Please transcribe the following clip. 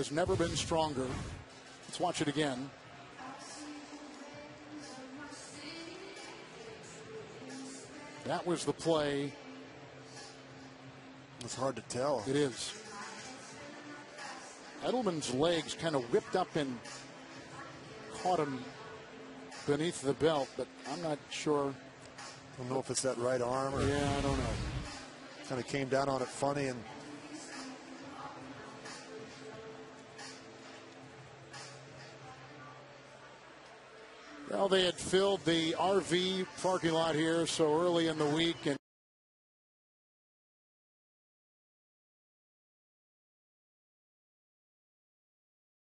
has never been stronger. Let's watch it again. That was the play. It's hard to tell. It is. Edelman's legs kind of whipped up and caught him beneath the belt, but I'm not sure. I don't know if it's that right arm or Yeah, I don't know. kind of came down on it funny and Well, they had filled the RV parking lot here so early in the week, and